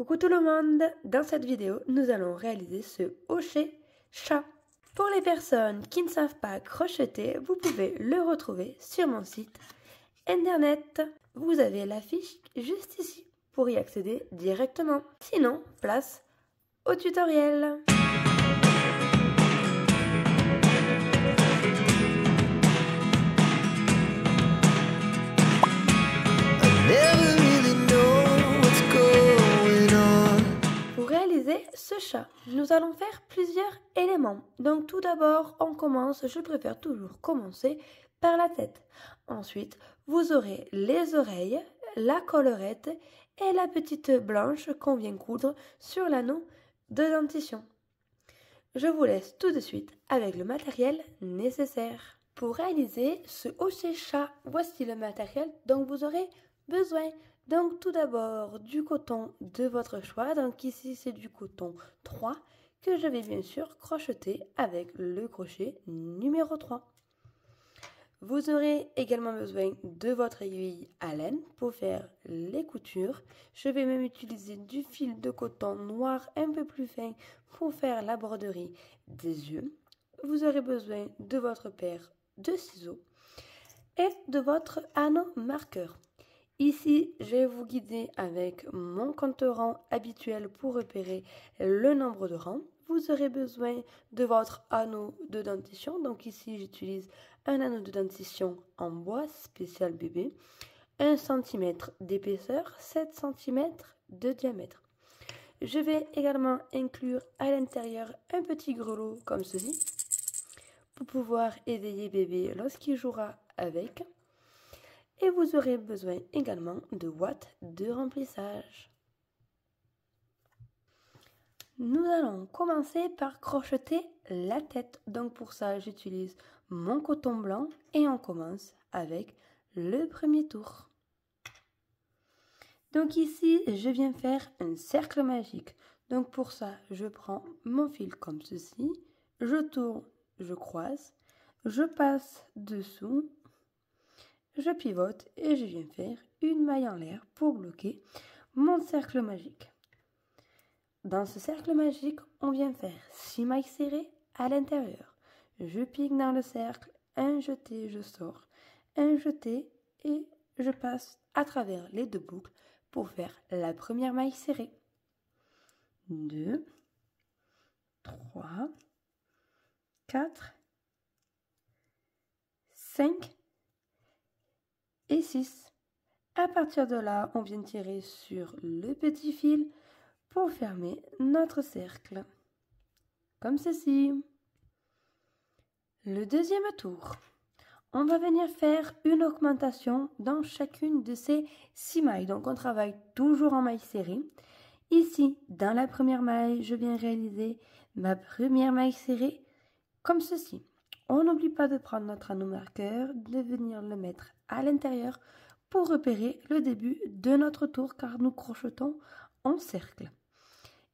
Coucou tout le monde Dans cette vidéo, nous allons réaliser ce hocher chat. Pour les personnes qui ne savent pas crocheter, vous pouvez le retrouver sur mon site internet. Vous avez la fiche juste ici pour y accéder directement. Sinon, place au tutoriel. Ce chat, nous allons faire plusieurs éléments. Donc tout d'abord, on commence, je préfère toujours commencer par la tête. Ensuite, vous aurez les oreilles, la collerette et la petite blanche qu'on vient coudre sur l'anneau de dentition. Je vous laisse tout de suite avec le matériel nécessaire. Pour réaliser ce hocher chat, voici le matériel dont vous aurez besoin. Donc tout d'abord du coton de votre choix. Donc ici c'est du coton 3 que je vais bien sûr crocheter avec le crochet numéro 3. Vous aurez également besoin de votre aiguille à laine pour faire les coutures. Je vais même utiliser du fil de coton noir un peu plus fin pour faire la broderie des yeux. Vous aurez besoin de votre paire de ciseaux et de votre anneau marqueur. Ici, je vais vous guider avec mon compte rang habituel pour repérer le nombre de rangs. Vous aurez besoin de votre anneau de dentition. Donc ici, j'utilise un anneau de dentition en bois spécial bébé. 1 cm d'épaisseur, 7 cm de diamètre. Je vais également inclure à l'intérieur un petit grelot comme ceci pour pouvoir éveiller bébé lorsqu'il jouera avec et vous aurez besoin également de watts de remplissage. Nous allons commencer par crocheter la tête. Donc pour ça, j'utilise mon coton blanc et on commence avec le premier tour. Donc ici, je viens faire un cercle magique. Donc pour ça, je prends mon fil comme ceci, je tourne, je croise, je passe dessous je pivote et je viens faire une maille en l'air pour bloquer mon cercle magique. Dans ce cercle magique, on vient faire 6 mailles serrées à l'intérieur. Je pique dans le cercle, un jeté, je sors, un jeté et je passe à travers les deux boucles pour faire la première maille serrée. 2, 3, 4, 5 et 6. À partir de là, on vient tirer sur le petit fil pour fermer notre cercle. Comme ceci. Le deuxième tour. On va venir faire une augmentation dans chacune de ces six mailles. Donc on travaille toujours en maille serrée. Ici, dans la première maille, je viens réaliser ma première maille serrée comme ceci. On n'oublie pas de prendre notre anneau marqueur, de venir le mettre à l'intérieur pour repérer le début de notre tour car nous crochetons en cercle.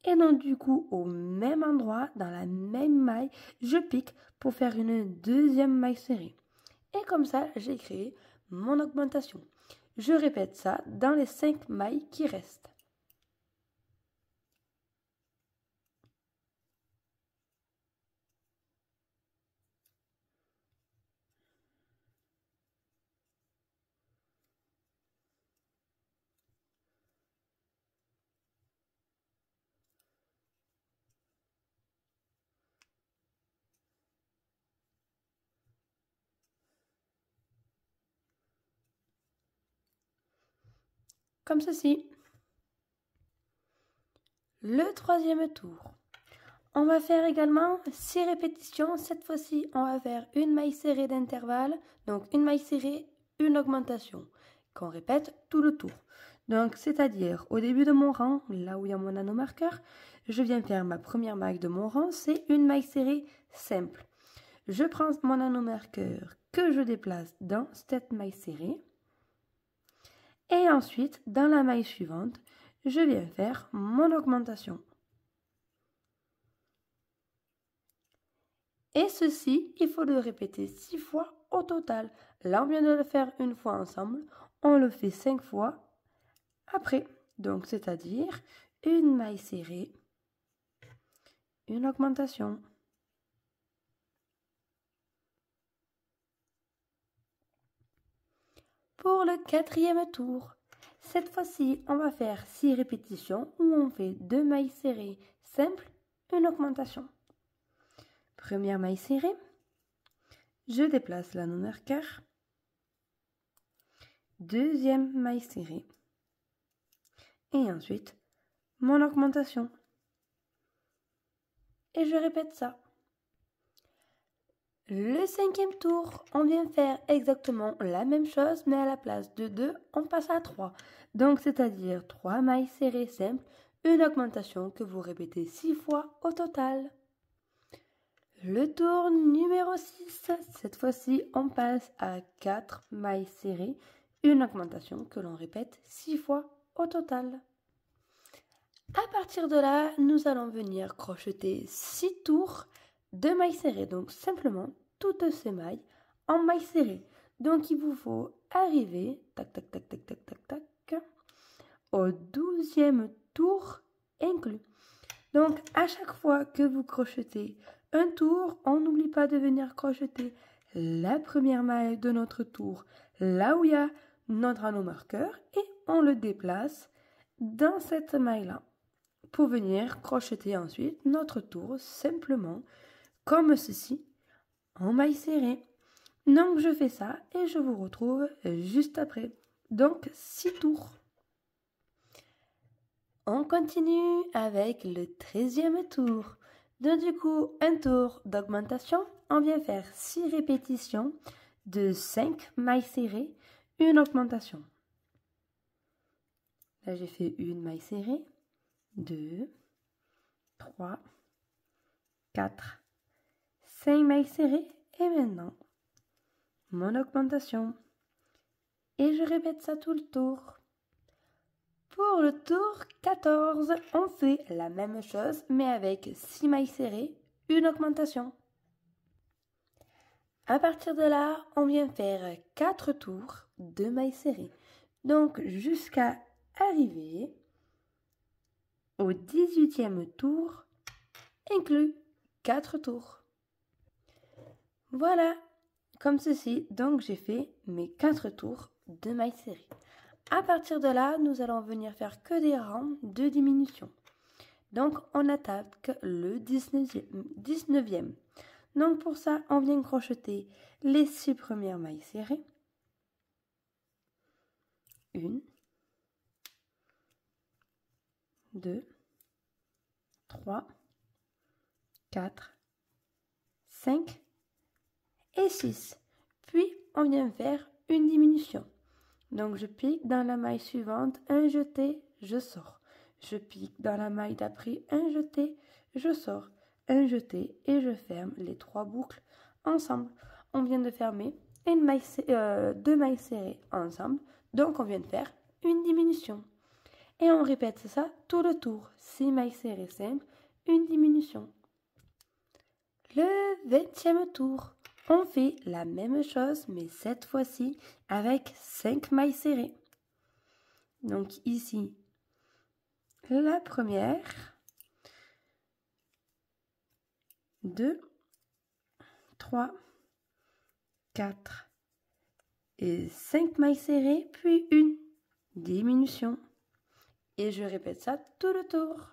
Et donc du coup au même endroit, dans la même maille, je pique pour faire une deuxième maille serrée. Et comme ça, j'ai créé mon augmentation. Je répète ça dans les cinq mailles qui restent. Comme ceci. Le troisième tour. On va faire également 6 répétitions. Cette fois-ci, on va faire une maille serrée d'intervalle. Donc une maille serrée, une augmentation. Qu'on répète tout le tour. Donc c'est-à-dire au début de mon rang, là où il y a mon anneau marqueur, je viens faire ma première maille de mon rang. C'est une maille serrée simple. Je prends mon anneau marqueur que je déplace dans cette maille serrée. Et ensuite, dans la maille suivante, je viens faire mon augmentation. Et ceci, il faut le répéter six fois au total. Là, on vient de le faire une fois ensemble. On le fait cinq fois après. Donc, c'est-à-dire une maille serrée, une augmentation. Pour le quatrième tour, cette fois-ci, on va faire 6 répétitions où on fait deux mailles serrées simples, une augmentation. Première maille serrée, je déplace la non marqueur. Deuxième maille serrée. Et ensuite, mon augmentation. Et je répète ça. Le cinquième tour, on vient faire exactement la même chose, mais à la place de 2, on passe à 3. Donc, c'est-à-dire 3 mailles serrées simples, une augmentation que vous répétez 6 fois au total. Le tour numéro 6, cette fois-ci, on passe à 4 mailles serrées, une augmentation que l'on répète 6 fois au total. À partir de là, nous allons venir crocheter 6 tours deux mailles serrées, donc simplement toutes ces mailles en mailles serrées. Donc il vous faut arriver, tac tac tac tac tac tac tac, au douzième tour inclus. Donc à chaque fois que vous crochetez un tour, on n'oublie pas de venir crocheter la première maille de notre tour là où il y a notre anneau marqueur et on le déplace dans cette maille là pour venir crocheter ensuite notre tour simplement comme ceci, en maille serrée. Donc je fais ça et je vous retrouve juste après. Donc 6 tours. On continue avec le 13e tour. Donc du coup, un tour d'augmentation. On vient faire 6 répétitions de 5 mailles serrées, une augmentation. Là, j'ai fait une maille serrée, 2, 3, 4, 5 mailles serrées et maintenant mon augmentation. Et je répète ça tout le tour. Pour le tour 14, on fait la même chose mais avec 6 mailles serrées, une augmentation. À partir de là, on vient faire 4 tours de mailles serrées. Donc jusqu'à arriver au 18e tour, inclus 4 tours. Voilà, comme ceci, donc j'ai fait mes 4 tours de mailles serrées. À partir de là, nous allons venir faire que des rangs de diminution. Donc on attaque le 19e. Donc pour ça, on vient crocheter les 6 premières mailles serrées. Une, deux, trois, quatre, cinq et 6. Puis on vient faire une diminution. Donc je pique dans la maille suivante, un jeté, je sors. Je pique dans la maille d'après, un jeté, je sors. Un jeté et je ferme les trois boucles ensemble. On vient de fermer une euh, deux mailles serrées ensemble. Donc on vient de faire une diminution. Et on répète ça tout le tour. 6 mailles serrées simples, une diminution. Le vingtième tour. On fait la même chose, mais cette fois-ci avec 5 mailles serrées. Donc ici, la première, 2, 3, 4 et 5 mailles serrées, puis une diminution. Et je répète ça tout le tour.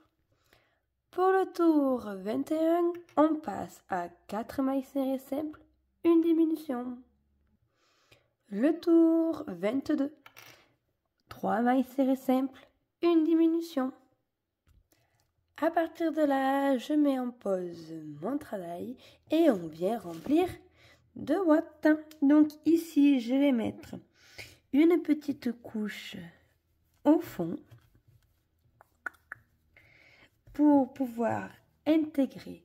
Pour le tour 21, on passe à 4 mailles serrées simples une diminution. Le tour 22. Trois mailles serrées simples, une diminution. À partir de là, je mets en pause mon travail et on vient remplir de watts. Donc ici, je vais mettre une petite couche au fond pour pouvoir intégrer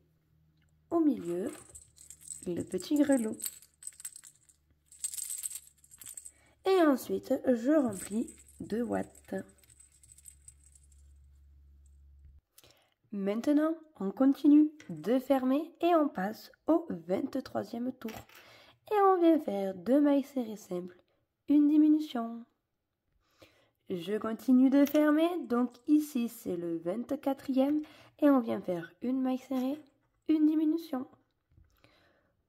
au milieu le petit grelot. Et ensuite, je remplis de watts. Maintenant, on continue de fermer et on passe au 23e tour. Et on vient faire deux mailles serrées simples, une diminution. Je continue de fermer, donc ici c'est le 24e et on vient faire une maille serrée, une diminution.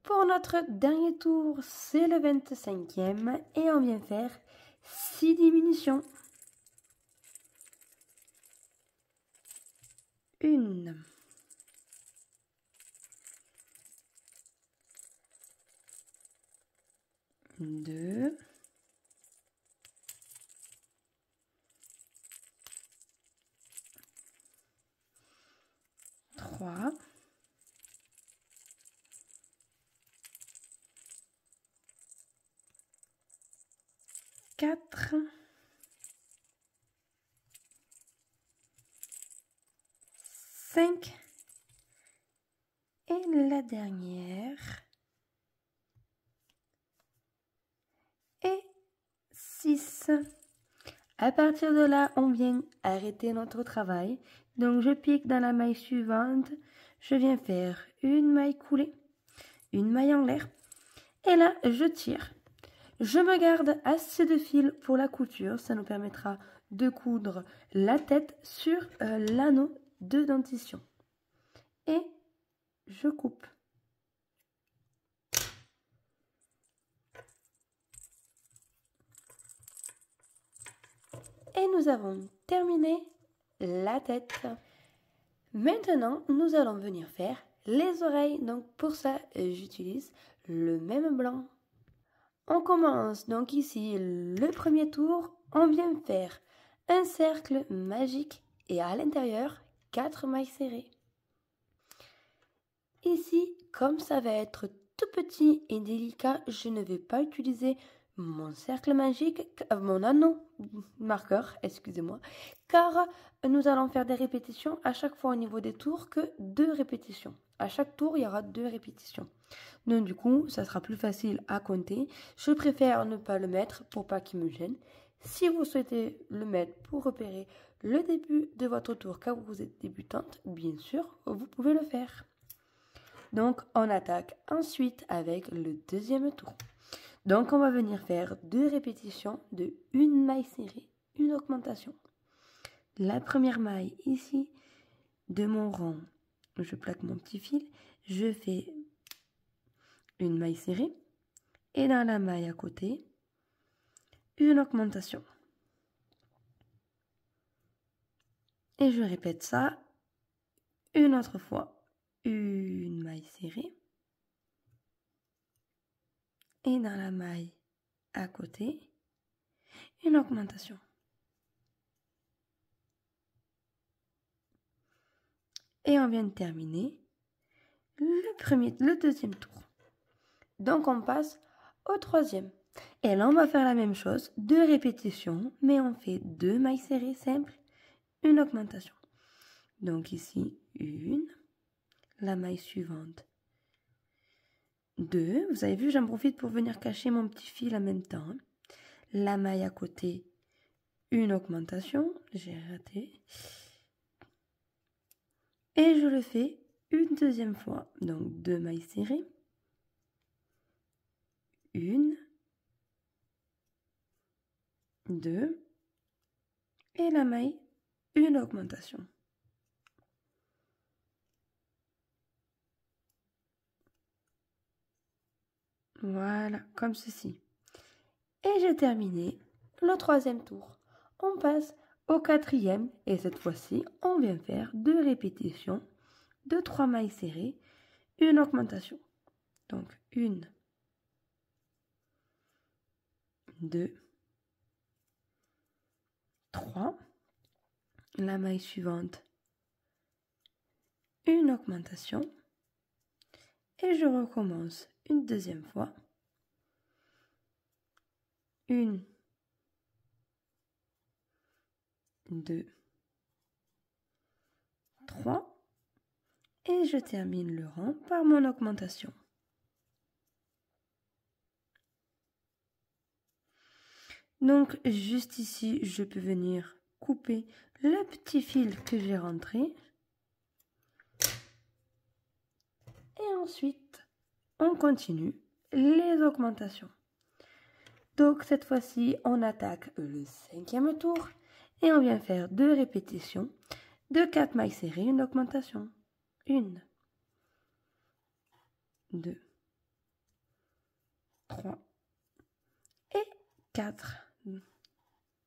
Pour notre dernier tour, c'est le 25e et on vient faire 6 diminutions. Une. Deux. Trois. Quatre. Cinq. Et la dernière. Et six. À partir de là, on vient arrêter notre travail. Donc, je pique dans la maille suivante. Je viens faire une maille coulée, une maille en l'air. Et là, je tire. Je me garde assez de fil pour la couture. Ça nous permettra de coudre la tête sur euh, l'anneau de dentition. Et je coupe. Et nous avons terminé la tête. Maintenant, nous allons venir faire les oreilles. Donc pour ça, j'utilise le même blanc. On commence donc ici le premier tour. On vient faire un cercle magique et à l'intérieur, quatre mailles serrées. Ici, comme ça va être tout petit et délicat, je ne vais pas utiliser mon cercle magique, euh, mon anneau marqueur, excusez-moi, car nous allons faire des répétitions à chaque fois au niveau des tours que deux répétitions. À chaque tour, il y aura deux répétitions. Donc du coup, ça sera plus facile à compter. Je préfère ne pas le mettre pour pas qu'il me gêne. Si vous souhaitez le mettre pour repérer le début de votre tour quand vous êtes débutante, bien sûr, vous pouvez le faire. Donc on attaque ensuite avec le deuxième tour. Donc on va venir faire deux répétitions de une maille serrée, une augmentation. La première maille ici de mon rang, je plaque mon petit fil, je fais une maille serrée et dans la maille à côté, une augmentation. Et je répète ça une autre fois. Une maille serrée et dans la maille à côté, une augmentation. Et on vient de terminer le, premier, le deuxième tour. Donc on passe au troisième. Et là, on va faire la même chose, deux répétitions, mais on fait deux mailles serrées simples, une augmentation. Donc ici, une, la maille suivante, 2. Vous avez vu, j'en profite pour venir cacher mon petit fil en même temps. La maille à côté, une augmentation. J'ai raté. Et je le fais une deuxième fois. Donc deux mailles serrées. Une. Deux. Et la maille, une augmentation. Voilà, comme ceci. Et j'ai terminé le troisième tour. On passe au quatrième et cette fois-ci, on vient faire deux répétitions de trois mailles serrées, une augmentation. Donc une, deux, trois. La maille suivante, une augmentation. Et je recommence une deuxième fois. Une, deux, trois. Et je termine le rang par mon augmentation. Donc juste ici, je peux venir couper le petit fil que j'ai rentré. Et ensuite, on continue les augmentations. Donc cette fois-ci, on attaque le cinquième tour et on vient faire deux répétitions de 4 mailles serrées, une augmentation. Une, deux, trois et quatre.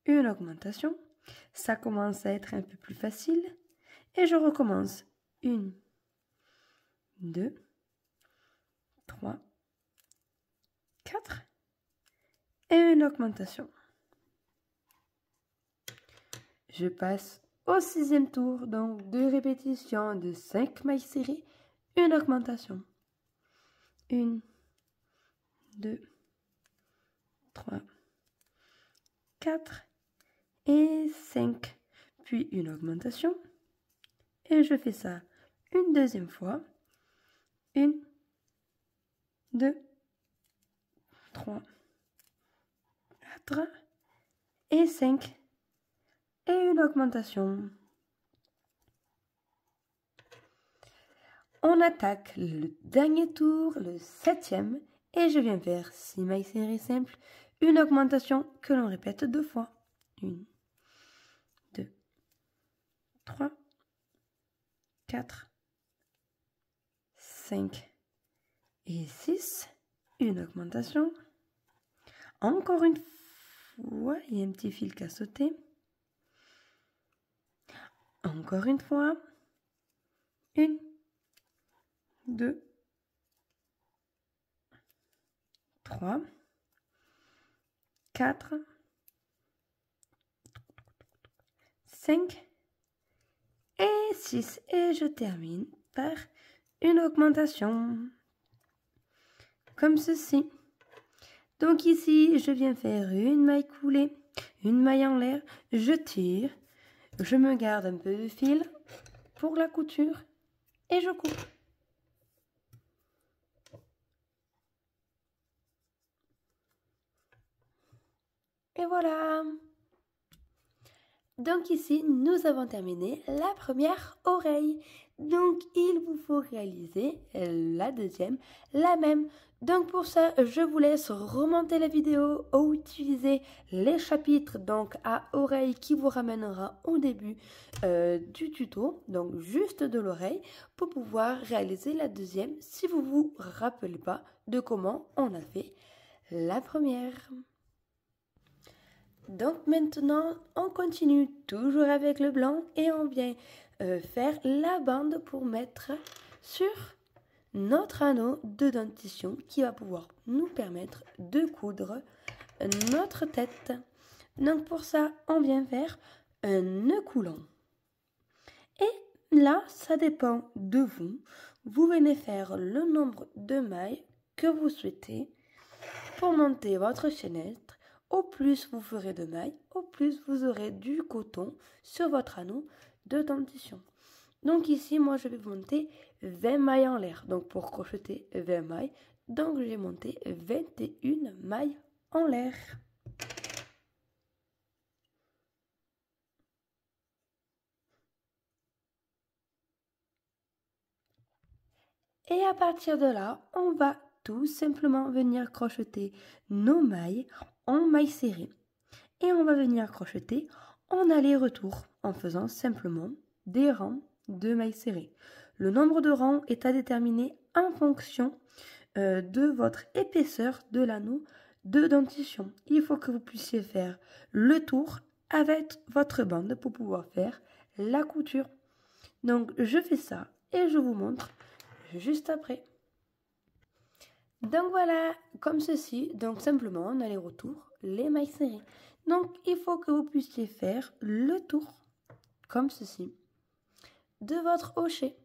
Une augmentation. Ça commence à être un peu plus facile. Et je recommence. Une, deux, trois, quatre et une augmentation. Je passe au sixième tour, donc deux répétitions de 5 mailles serrées, une augmentation. Une, deux, trois, quatre et cinq. Puis une augmentation. Et je fais ça une deuxième fois. Une, deux, trois, quatre et cinq et une augmentation. On attaque le dernier tour, le septième, et je viens faire 6 mailles serrées simples, une augmentation que l'on répète deux fois. Une, deux, trois, quatre, cinq et six. Une augmentation. Encore une fois, il y a un petit fil qui a sauté. Encore une fois. Une, deux, trois, quatre, cinq et six. Et je termine par une augmentation. Comme ceci. Donc ici, je viens faire une maille coulée, une maille en l'air, je tire, je me garde un peu de fil pour la couture et je coupe. Et voilà Donc ici, nous avons terminé la première oreille. Donc il vous faut réaliser la deuxième, la même. Donc pour ça, je vous laisse remonter la vidéo ou utiliser les chapitres donc à oreille qui vous ramènera au début euh, du tuto, donc juste de l'oreille, pour pouvoir réaliser la deuxième si vous vous rappelez pas de comment on a fait la première. Donc maintenant, on continue toujours avec le blanc et on vient euh, faire la bande pour mettre sur notre anneau de dentition qui va pouvoir nous permettre de coudre notre tête. Donc pour ça, on vient faire un nœud coulant. Et là, ça dépend de vous. Vous venez faire le nombre de mailles que vous souhaitez pour monter votre chaînette. Au plus vous ferez de mailles, au plus vous aurez du coton sur votre anneau de dentition. Donc ici, moi, je vais monter 20 mailles en l'air. Donc pour crocheter 20 mailles, donc j'ai monté 21 mailles en l'air. Et à partir de là, on va tout simplement venir crocheter nos mailles en mailles serrées. Et on va venir crocheter en aller-retour en faisant simplement des rangs de mailles serrées. Le nombre de rangs est à déterminer en fonction euh, de votre épaisseur de l'anneau de dentition. Il faut que vous puissiez faire le tour avec votre bande pour pouvoir faire la couture. Donc je fais ça et je vous montre juste après. Donc voilà, comme ceci, donc simplement on aller-retour, les mailles serrées. Donc il faut que vous puissiez faire le tour, comme ceci, de votre hochet.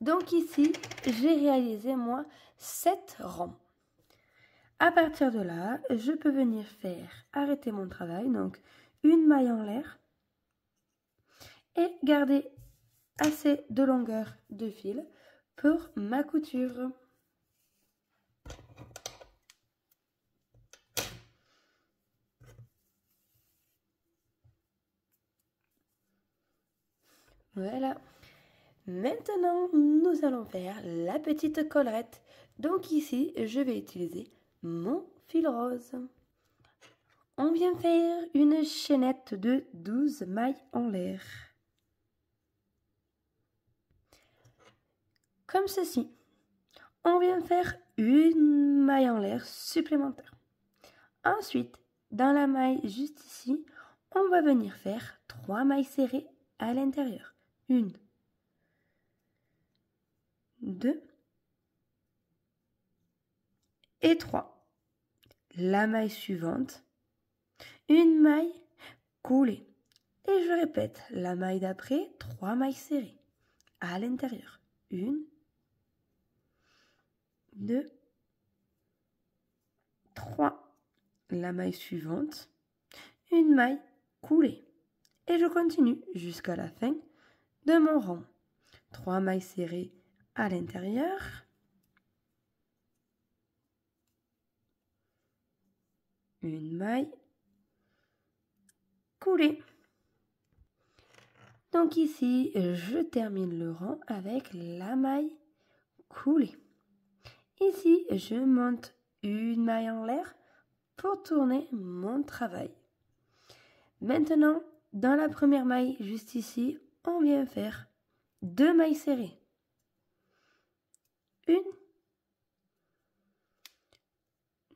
Donc ici, j'ai réalisé moi 7 rangs. À partir de là, je peux venir faire arrêter mon travail, donc une maille en l'air, et garder assez de longueur de fil pour ma couture. Voilà. Maintenant, nous allons faire la petite collerette. Donc ici, je vais utiliser mon fil rose. on vient faire une chaînette de 12 mailles en l'air. Comme ceci. On vient faire une maille en l'air supplémentaire. Ensuite, dans la maille juste ici, on va venir faire trois mailles serrées à l'intérieur. Une, deux et trois. La maille suivante, une maille coulée. Et je répète, la maille d'après, trois mailles serrées à l'intérieur. Une, deux, trois. La maille suivante, une maille coulée. Et je continue jusqu'à la fin de mon rang. Trois mailles serrées à l'intérieur. Une maille coulée. Donc ici, je termine le rang avec la maille coulée. Ici, je monte une maille en l'air pour tourner mon travail. Maintenant, dans la première maille, juste ici, on vient faire deux mailles serrées. Une,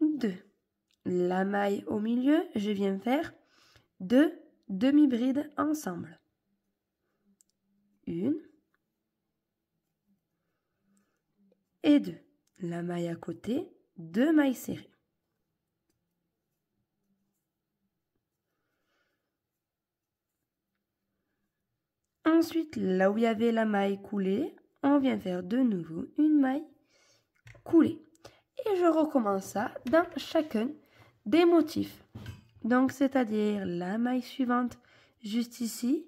deux. La maille au milieu, je viens faire deux demi-brides ensemble. Une et deux. La maille à côté, deux mailles serrées. Ensuite, là où il y avait la maille coulée, on vient faire de nouveau une maille coulée. Et je recommence ça dans chacun des motifs. Donc, c'est-à-dire la maille suivante, juste ici,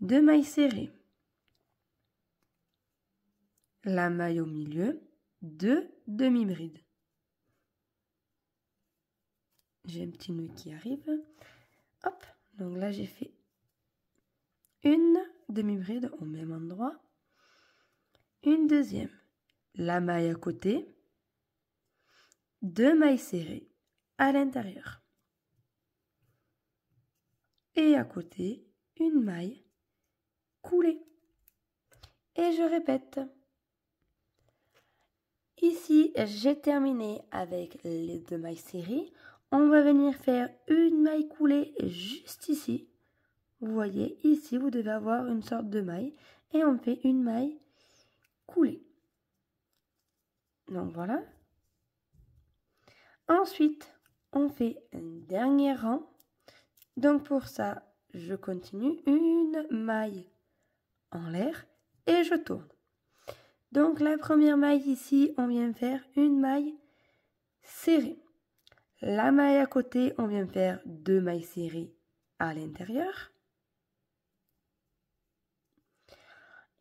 deux mailles serrées. La maille au milieu, deux demi-brides. J'ai un petit nœud qui arrive. Hop, donc là j'ai fait une demi-bride au même endroit, une deuxième, la maille à côté, deux mailles serrées à l'intérieur et à côté une maille coulée. Et je répète. Ici, j'ai terminé avec les deux mailles serrées. On va venir faire une maille coulée juste ici vous voyez, ici, vous devez avoir une sorte de maille et on fait une maille coulée. Donc voilà. Ensuite, on fait un dernier rang. Donc pour ça, je continue une maille en l'air et je tourne. Donc la première maille ici, on vient faire une maille serrée. La maille à côté, on vient faire deux mailles serrées à l'intérieur.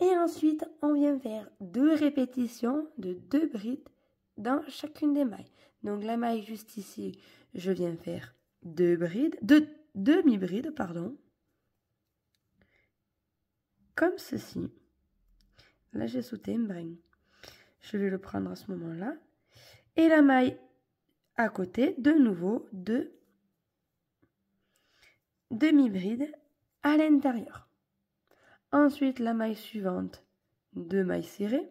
Et ensuite, on vient faire deux répétitions de deux brides dans chacune des mailles. Donc la maille juste ici, je viens faire deux brides, deux demi-brides, pardon. Comme ceci. Là, j'ai sauté un brin. Je vais le prendre à ce moment-là. Et la maille à côté, de nouveau, deux demi-brides à l'intérieur. Ensuite, la maille suivante, deux mailles serrées.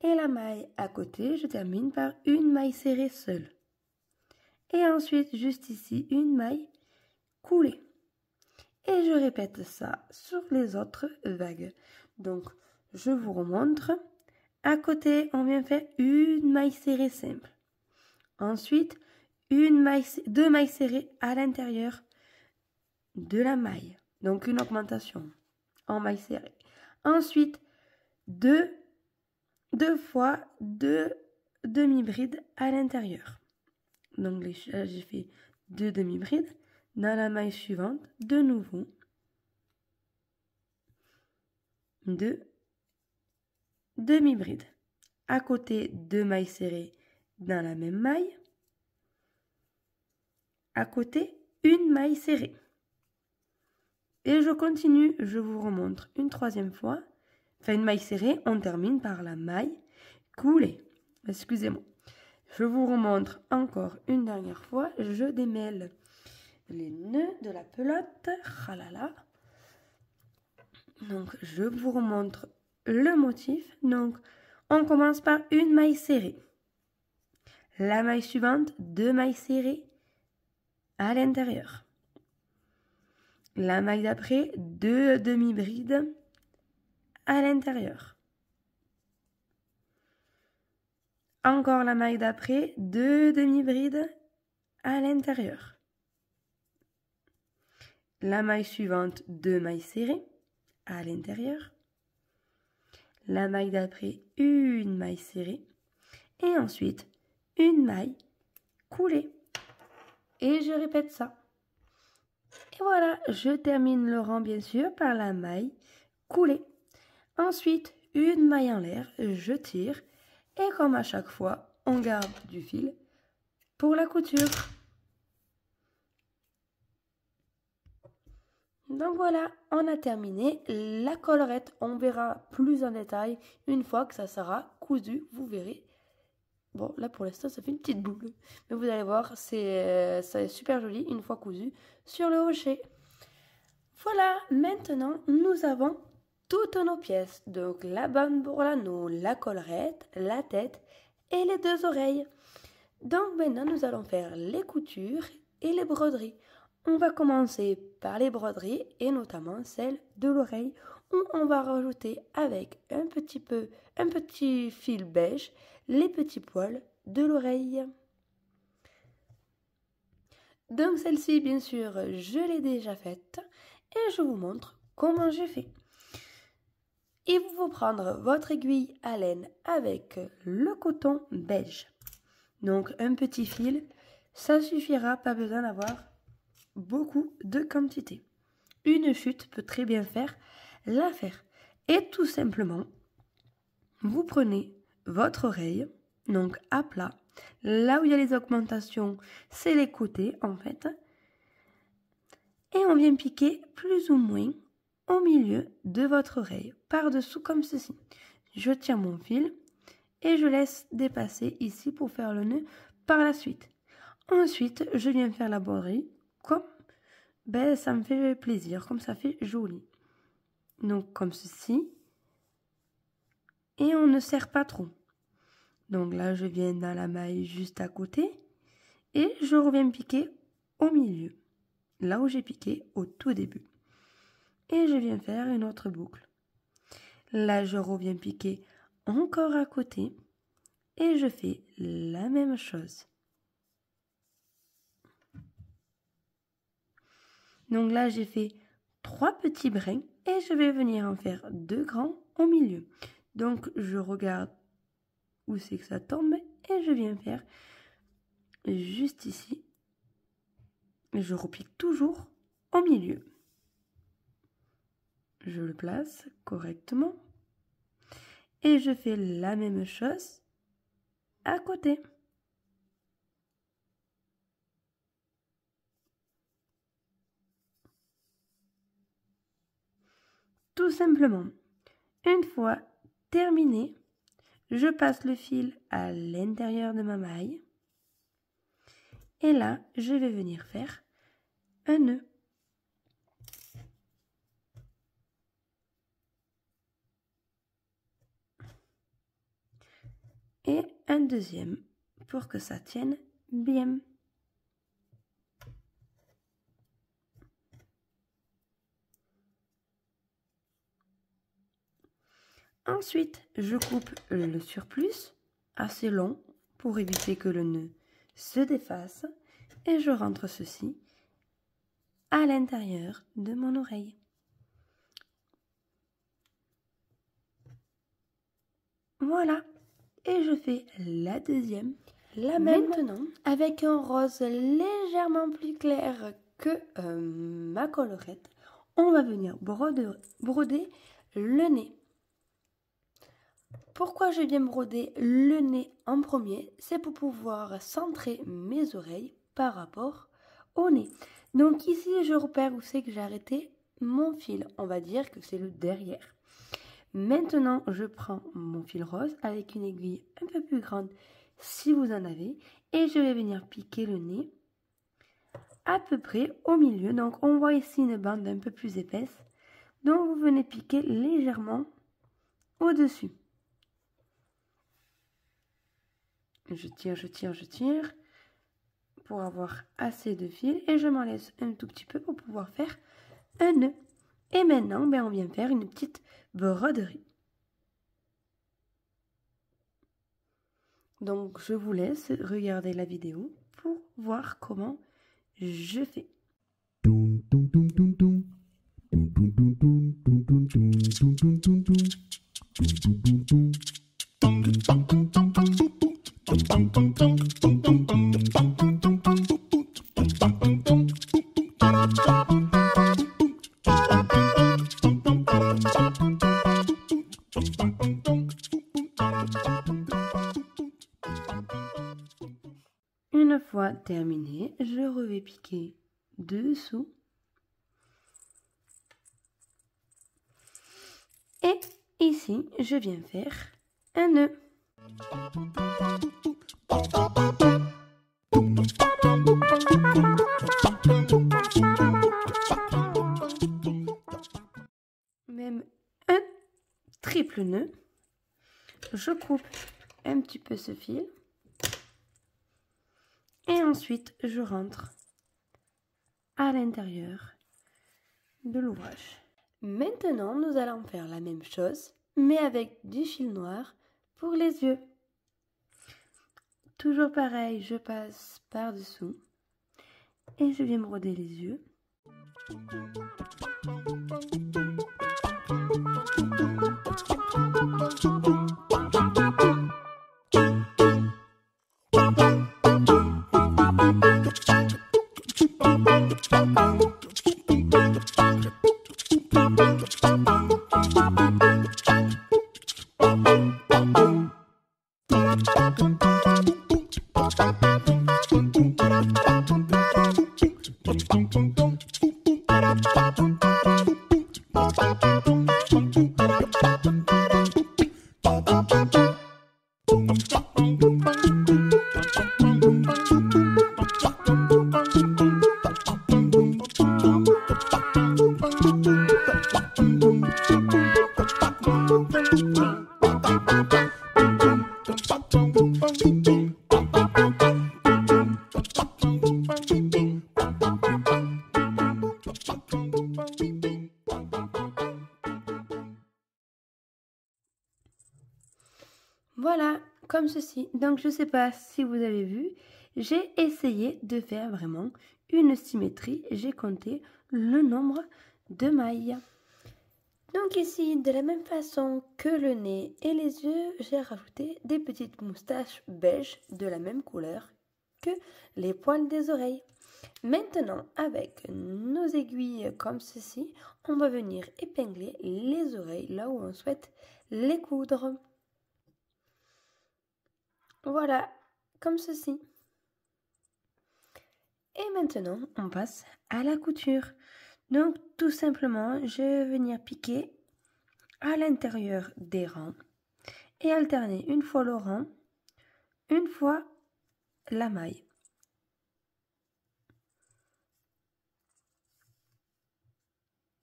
Et la maille à côté, je termine par une maille serrée seule. Et ensuite, juste ici, une maille coulée. Et je répète ça sur les autres vagues. Donc, je vous remontre. À côté, on vient faire une maille serrée simple. Ensuite, une maille, deux mailles serrées à l'intérieur de la maille. Donc une augmentation en maille serrée. Ensuite, deux, deux fois deux demi-brides à l'intérieur. Donc j'ai fait deux demi-brides. Dans la maille suivante, de nouveau, deux demi-bride. À côté, deux mailles serrées dans la même maille. À côté, une maille serrée. Et je continue, je vous remontre une troisième fois. Enfin, une maille serrée, on termine par la maille coulée. Excusez-moi. Je vous remontre encore une dernière fois. Je démêle les nœuds de la pelote. Ralala. Donc, je vous remontre le motif. Donc, on commence par une maille serrée. La maille suivante, deux mailles serrées à l'intérieur. La maille d'après, deux demi-brides à l'intérieur. Encore la maille d'après, deux demi-brides à l'intérieur. La maille suivante, deux mailles serrées à l'intérieur. La maille d'après, une maille serrée. Et ensuite, une maille coulée. Et je répète ça. Et voilà, je termine le rang bien sûr par la maille coulée. Ensuite, une maille en l'air, je tire et comme à chaque fois, on garde du fil pour la couture. Donc voilà, on a terminé la collerette. On verra plus en détail une fois que ça sera cousu, vous verrez. Bon, là pour l'instant, ça fait une petite boule. Mais vous allez voir, c'est euh, super joli une fois cousu sur le hocher. Voilà, maintenant nous avons toutes nos pièces. Donc la bande pour l'anneau, la collerette, la tête et les deux oreilles. Donc maintenant nous allons faire les coutures et les broderies. On va commencer par les broderies et notamment celle de l'oreille où on va rajouter avec un petit peu un petit fil beige les petits poils de l'oreille. Donc celle-ci, bien sûr, je l'ai déjà faite et je vous montre comment j'ai fait. Il vous prendre votre aiguille à laine avec le coton beige. Donc un petit fil, ça suffira, pas besoin d'avoir beaucoup de quantité. Une chute peut très bien faire l'affaire. Et tout simplement, vous prenez votre oreille, donc à plat. Là où il y a les augmentations, c'est les côtés en fait. Et on vient piquer plus ou moins au milieu de votre oreille, par-dessous comme ceci. Je tiens mon fil et je laisse dépasser ici pour faire le nœud par la suite. Ensuite, je viens faire la broderie ben, ça me fait plaisir, comme ça fait joli. Donc comme ceci. Et on ne serre pas trop. Donc là, je viens dans la maille juste à côté et je reviens piquer au milieu, là où j'ai piqué au tout début. Et je viens faire une autre boucle. Là, je reviens piquer encore à côté et je fais la même chose. Donc là, j'ai fait trois petits brins et je vais venir en faire deux grands au milieu. Donc je regarde où c'est que ça tombe et je viens faire juste ici. Je repique toujours au milieu. Je le place correctement et je fais la même chose à côté. Tout simplement, une fois terminé, je passe le fil à l'intérieur de ma maille. Et là, je vais venir faire un nœud. Et un deuxième pour que ça tienne bien. Ensuite, je coupe le surplus assez long pour éviter que le nœud se défasse et je rentre ceci à l'intérieur de mon oreille. Voilà, et je fais la deuxième, la même maintenant, avec un rose légèrement plus clair que euh, ma collerette. On va venir broder, broder le nez. Pourquoi je viens broder le nez en premier? C'est pour pouvoir centrer mes oreilles par rapport au nez. Donc ici, je repère où c'est que j'ai arrêté mon fil, on va dire que c'est le derrière. Maintenant, je prends mon fil rose avec une aiguille un peu plus grande si vous en avez et je vais venir piquer le nez à peu près au milieu. Donc, on voit ici une bande un peu plus épaisse. Donc, vous venez piquer légèrement au-dessus. Je tire, je tire, je tire pour avoir assez de fil et je m'en laisse un tout petit peu pour pouvoir faire un nœud. Et maintenant, ben, on vient faire une petite broderie. Donc, je vous laisse regarder la vidéo pour voir comment je fais. Et ensuite, je rentre à l'intérieur de l'ouvrage. Maintenant, nous allons faire la même chose, mais avec du fil noir pour les yeux. Toujours pareil, je passe par-dessous et je viens broder les yeux. Voilà, comme ceci. Donc, je ne sais pas si vous avez vu, j'ai essayé de faire vraiment une symétrie. J'ai compté le nombre de mailles. Donc ici, de la même façon que le nez et les yeux, j'ai rajouté des petites moustaches beige de la même couleur que les poils des oreilles. Maintenant, avec nos aiguilles comme ceci, on va venir épingler les oreilles là où on souhaite les coudre. Voilà, comme ceci. Et maintenant, on passe à la couture. Donc, tout simplement, je vais venir piquer à l'intérieur des rangs et alterner une fois le rang, une fois la maille.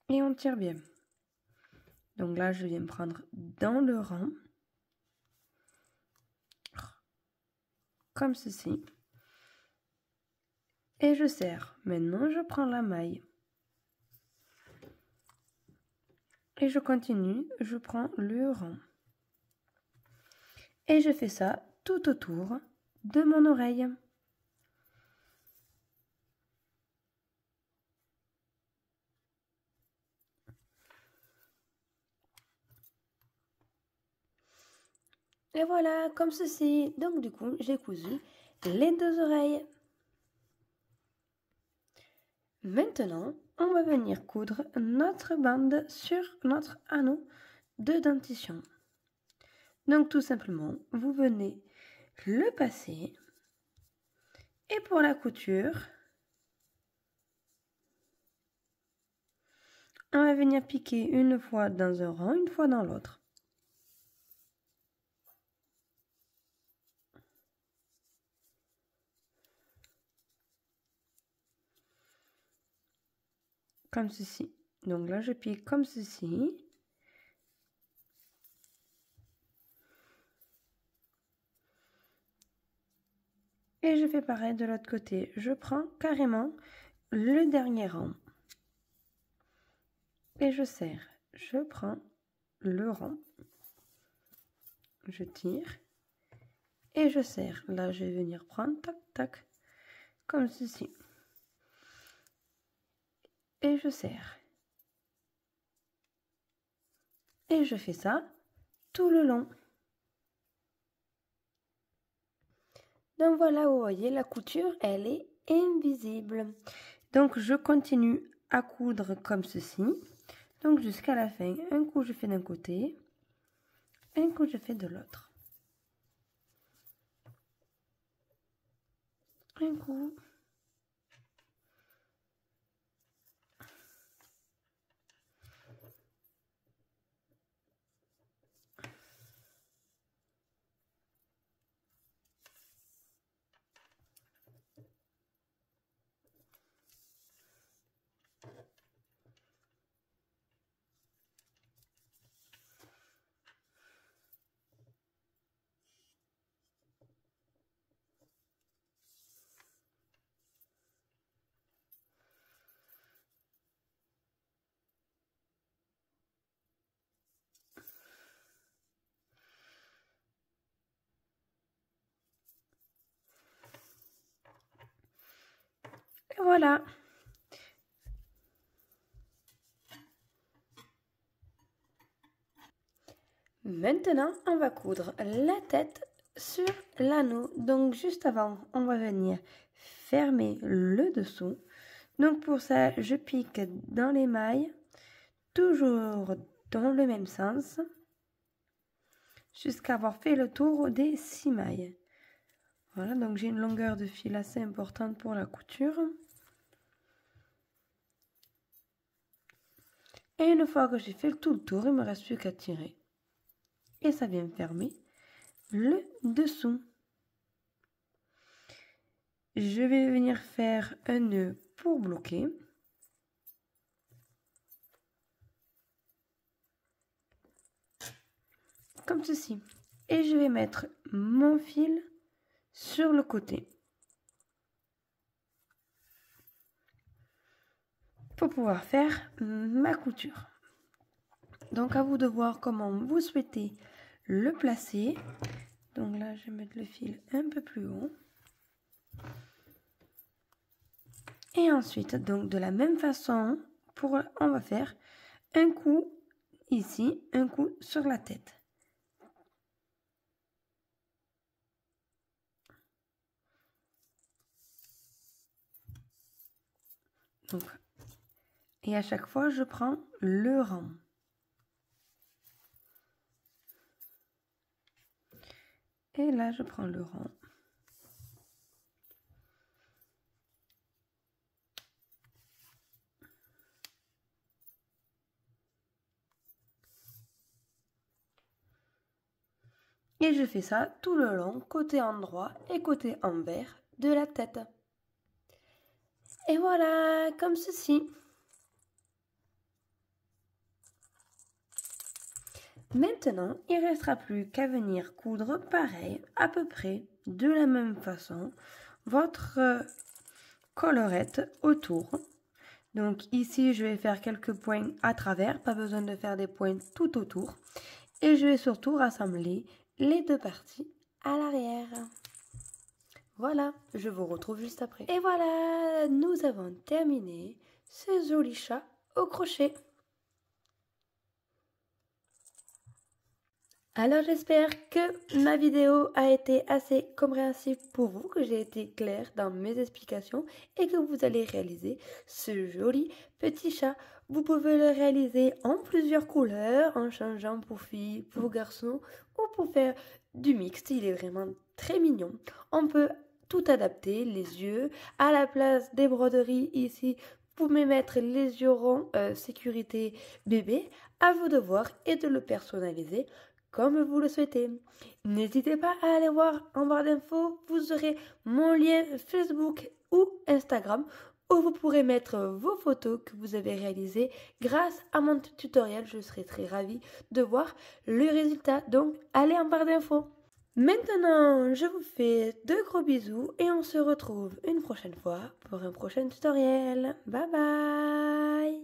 Et on tire bien. Donc là, je viens prendre dans le rang. comme ceci. Et je serre. Maintenant, je prends la maille. Et je continue, je prends le rang. Et je fais ça tout autour de mon oreille. Et voilà, comme ceci. Donc du coup, j'ai cousu les deux oreilles. Maintenant, on va venir coudre notre bande sur notre anneau de dentition. Donc tout simplement, vous venez le passer. Et pour la couture, on va venir piquer une fois dans un rang, une fois dans l'autre. Comme ceci. Donc là, je pique comme ceci. Et je fais pareil de l'autre côté. Je prends carrément le dernier rang. Et je serre. Je prends le rang. Je tire. Et je serre. Là, je vais venir prendre, tac, tac, comme ceci. Et je serre. Et je fais ça tout le long. Donc voilà, vous voyez, la couture, elle est invisible. Donc je continue à coudre comme ceci. Donc jusqu'à la fin, un coup je fais d'un côté, un coup je fais de l'autre. Un coup. Voilà. Maintenant, on va coudre la tête sur l'anneau. Donc, juste avant, on va venir fermer le dessous. Donc, pour ça, je pique dans les mailles, toujours dans le même sens, jusqu'à avoir fait le tour des six mailles. Voilà, donc j'ai une longueur de fil assez importante pour la couture. Et une fois que j'ai fait tout le tour, il me reste plus qu'à tirer. Et ça vient fermer le dessous. Je vais venir faire un nœud pour bloquer. Comme ceci. Et je vais mettre mon fil sur le côté. Pour pouvoir faire ma couture. Donc à vous de voir comment vous souhaitez le placer. Donc là, je vais mettre le fil un peu plus haut. Et ensuite, donc de la même façon, pour, on va faire un coup ici, un coup sur la tête. Et à chaque fois, je prends le rang. Et là, je prends le rang. Et je fais ça tout le long, côté endroit et côté envers de la tête. Et voilà, comme ceci. Maintenant, il ne restera plus qu'à venir coudre pareil, à peu près de la même façon, votre euh, collerette autour. Donc ici, je vais faire quelques points à travers, pas besoin de faire des points tout autour. Et je vais surtout rassembler les deux parties à l'arrière. Voilà, je vous retrouve juste après. Et voilà, nous avons terminé ce joli chat au crochet. Alors j'espère que ma vidéo a été assez compréhensible pour vous, que j'ai été claire dans mes explications et que vous allez réaliser ce joli petit chat. Vous pouvez le réaliser en plusieurs couleurs, en changeant pour filles, pour garçons ou pour faire du mixte. Il est vraiment très mignon. On peut tout adapter, les yeux. À la place des broderies ici, Vous pouvez mettre les yeux ronds euh, sécurité bébé. À vous de voir et de le personnaliser comme vous le souhaitez. N'hésitez pas à aller voir en barre d'infos. Vous aurez mon lien Facebook ou Instagram où vous pourrez mettre vos photos que vous avez réalisées grâce à mon tutoriel. Je serai très ravie de voir le résultat. Donc, allez en barre d'infos. Maintenant, je vous fais de gros bisous et on se retrouve une prochaine fois pour un prochain tutoriel. Bye bye